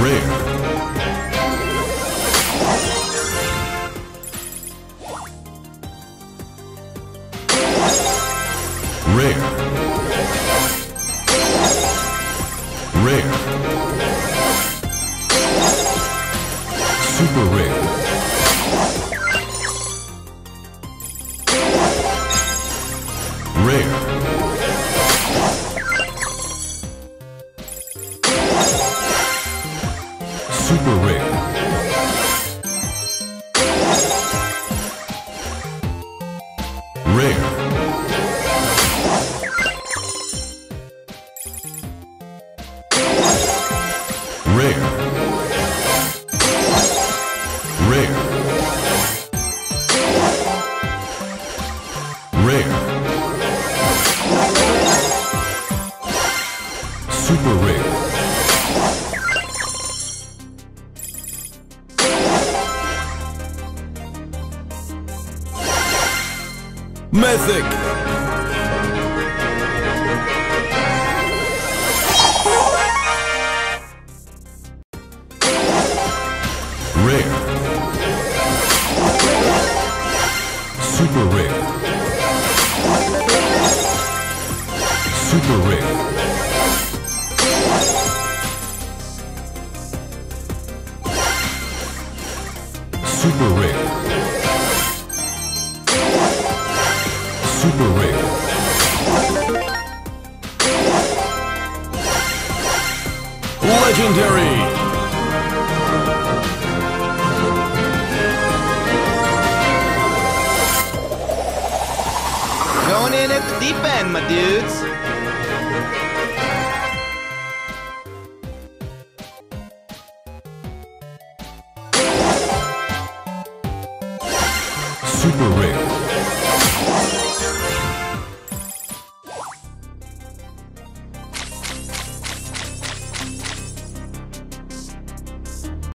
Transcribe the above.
Rare. Rare. Rare. Super rare. Super rare. Rare. Rare. Rare. Rare. Super rare. Mythic. Rare. Super rare. Super rare. Super rare. Super rare. Legendary. Going in at the deep end, my dudes. Super rare.